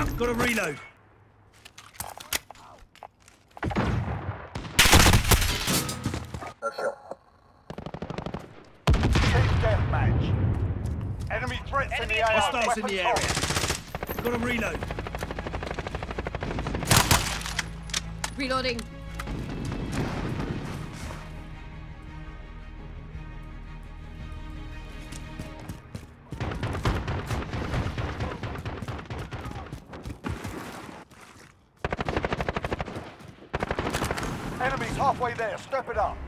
Got to reload. No shot. Team deathmatch. Enemy threats in the AR. Hostiles in the on. area. Got to reload. Reloading. Enemies halfway there. Step it up.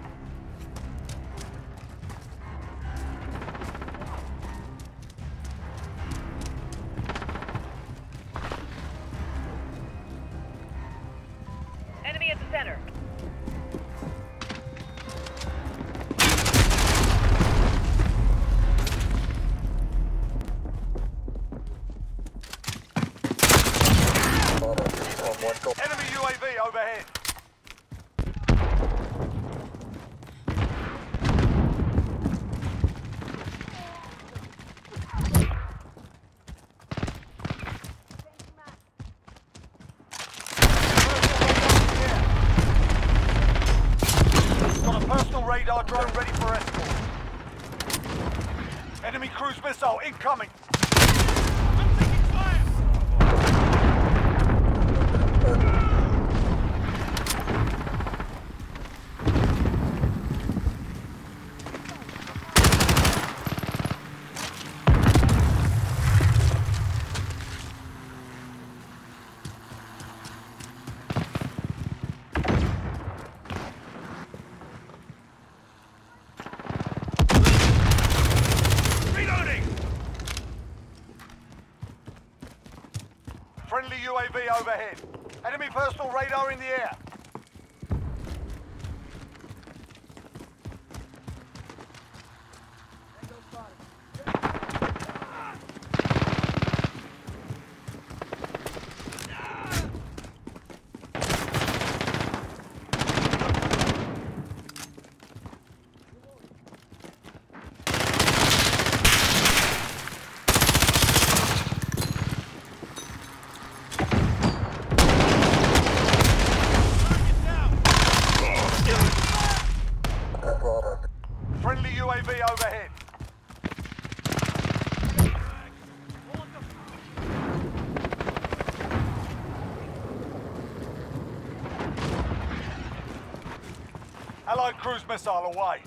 Allied cruise missile away.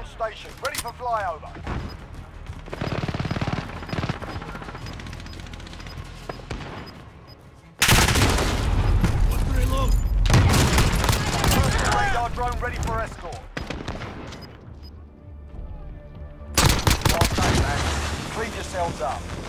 On station, ready for flyover. The reload? Personal radar drone ready for escort. Well done, man. Clean yourselves up.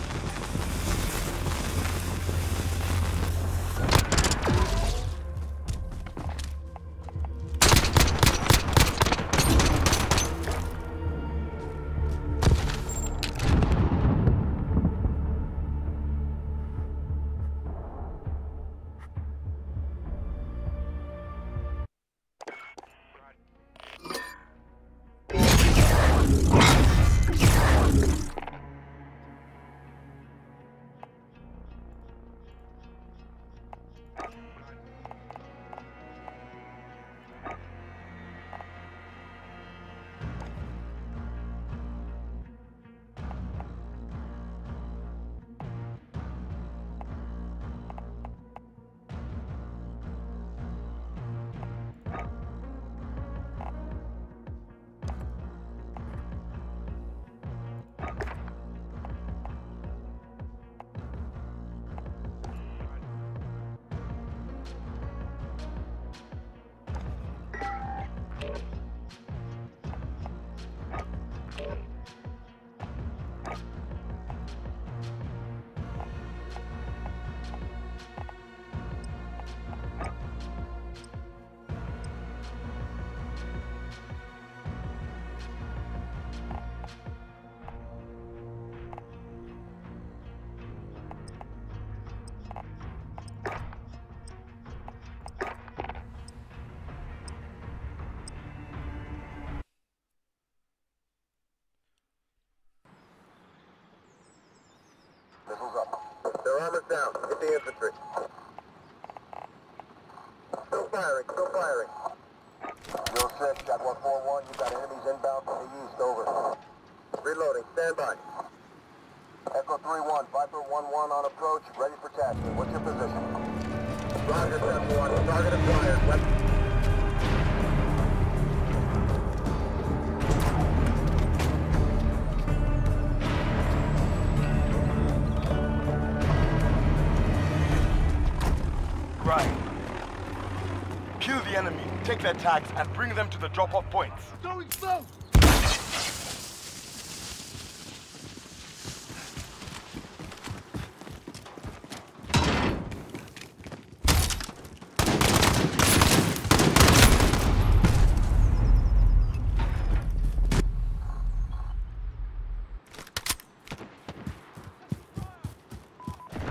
Missiles up. Their armor's down. Hit the infantry. Still firing. Still firing. Zero six, Jack 141. You got enemies inbound from the east. Over. Reloading. Stand by. Echo 3-1, Viper 1-1 on approach, ready for tasking. What's your position? Roger, 7-1. Target acquired. West. Take their tags, and bring them to the drop-off points. Going slow!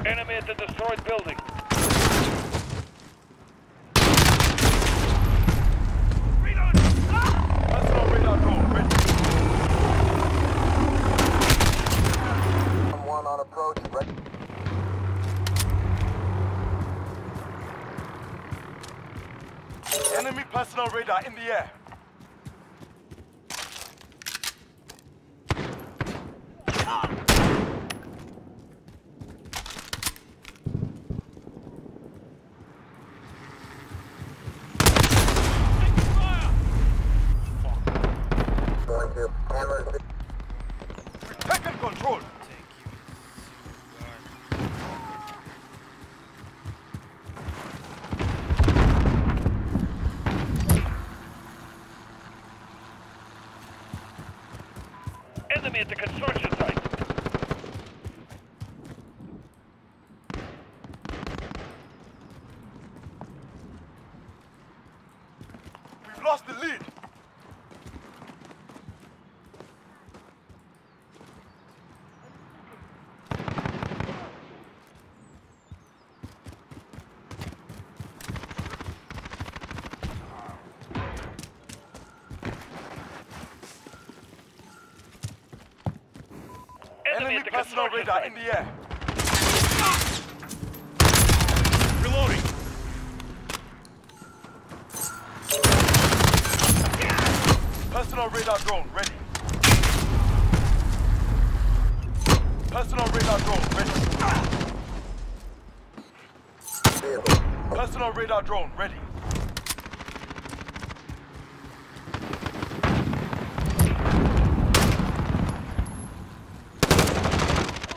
Enemy at the destroyed building. Reloading! Personal radar drone ready. 1-1 on approach, ready. Enemy personal radar in the air. The construction Enemy, Enemy at the personal radar in the air. Reloading! Personal radar drone ready. Personal radar drone ready. Personal radar drone ready.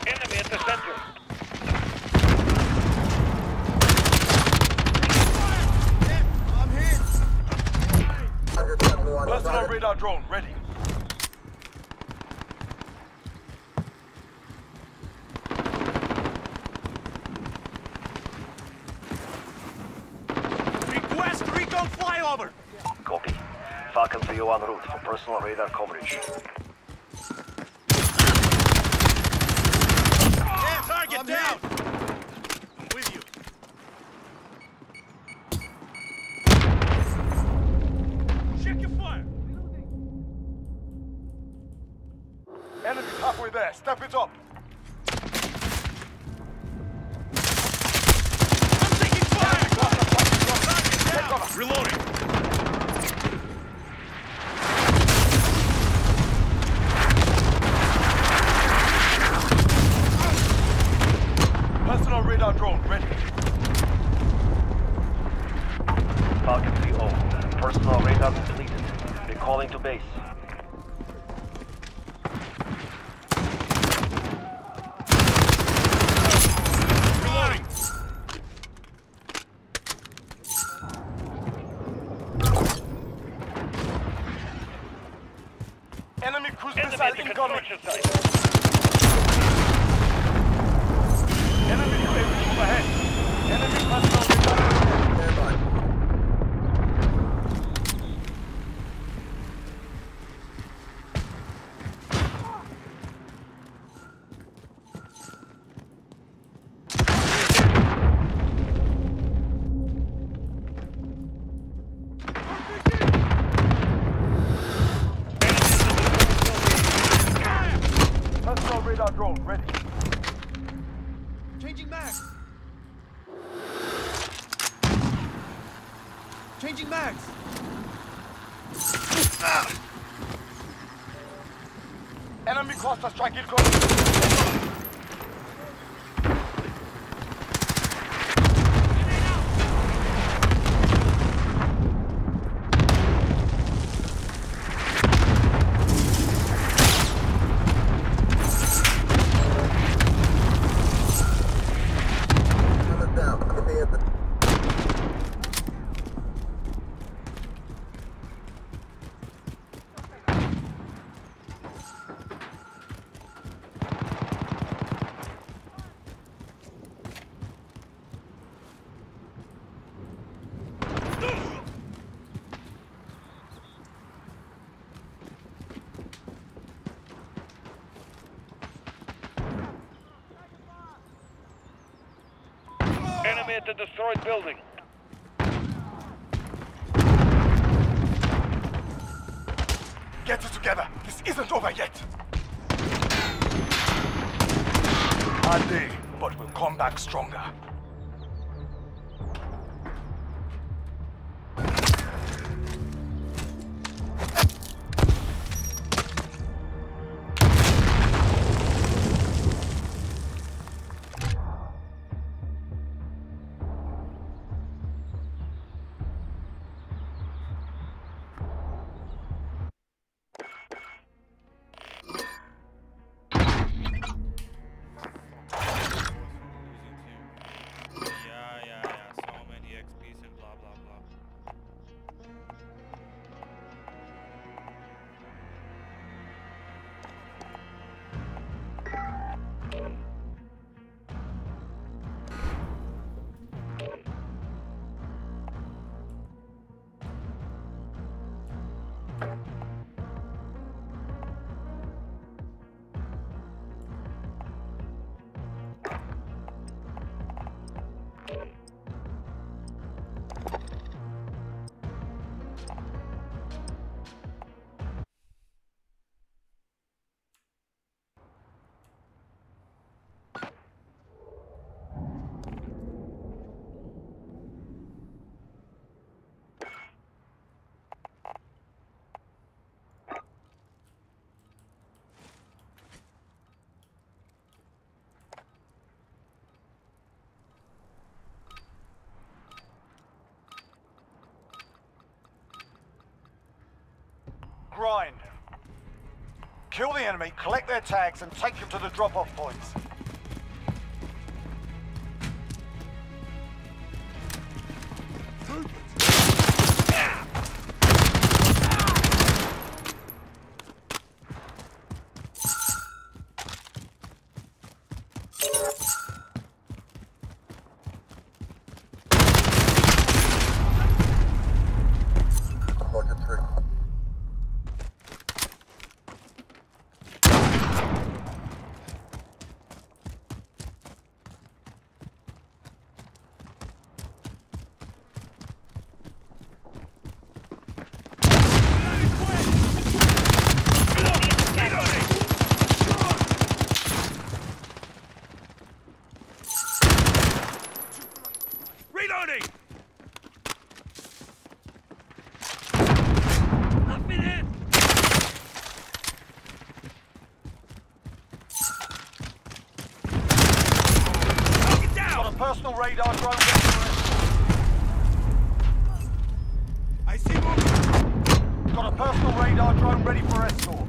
Enemy at the center. I'm hit! Roger, 7-1. Personal Target. radar drone ready. Request recon flyover! Copy. Falcon 301 route for personal radar coverage. Yeah, target I'm down! I'm with you. Check your fire! Enemy's halfway there. Step it up. I'm taking fire! Take cover. Reloading! Personal radar drone ready. Falcon 3-0. Personal radar completed. Recalling to base. Reloading! Enemy cruise Enemy missile at the incoming. construction site. Enemy UAV overhead. Enemy personal radar. Stand by. Personal radar drone ready. Cluster strike incoming. Enemy at the destroyed building. Get it together. This isn't over yet. Hard day, but we'll come back stronger. Kill the enemy, collect their tags, and take them to the drop-off points. Orchard three. Reloading! Up in it! Target Got a down! personal radar drone ready for I see movement! escort. Got a personal radar drone ready for escort.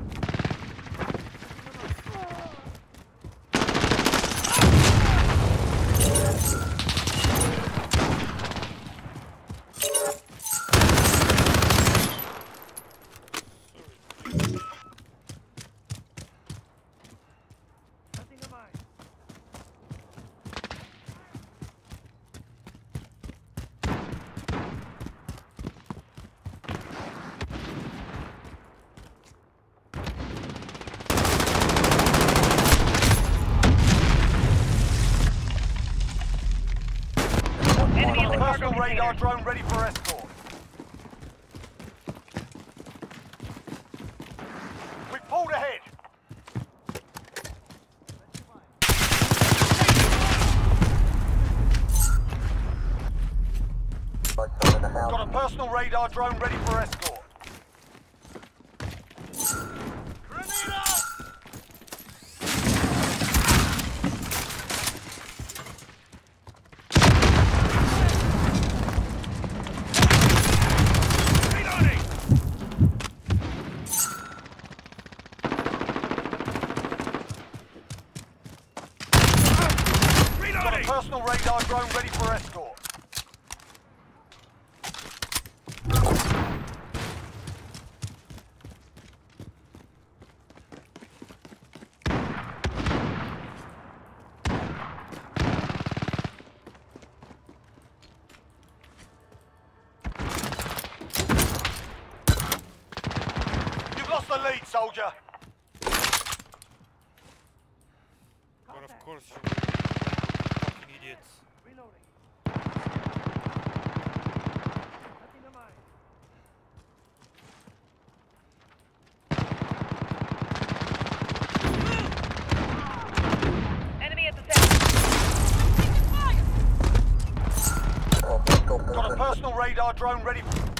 Enemy in the cargo Personal radar drone ready for escort. We pulled ahead. Like some in the house. Got a personal radar drone ready for escort. lead, soldier. But of course you. Fucking idiots. Enemy at the center. Let's go Got a personal radar drone ready for...